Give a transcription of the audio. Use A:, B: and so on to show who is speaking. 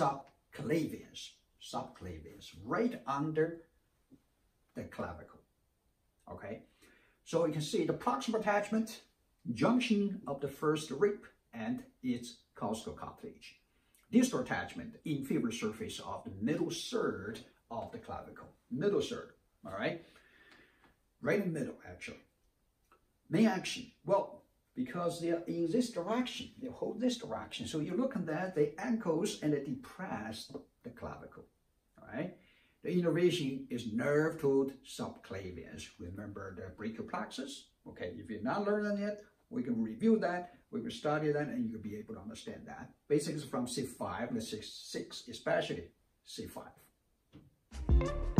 A: subclavians, subclavius, right under the clavicle. Okay, so you can see the proximal attachment, junction of the first rib and its costal cartilage. Distal attachment, inferior surface of the middle third of the clavicle. Middle third, all right? Right in the middle, actually. Main action, well, because they're in this direction, they hold this direction. So you look at that, they ankles and they depress the clavicle, all right? The innervation is nerve to subclavius. Remember the brachial plexus? Okay, if you're not learning yet, we can review that, we can study that, and you'll be able to understand that. Basics from C5 and C6, especially C5.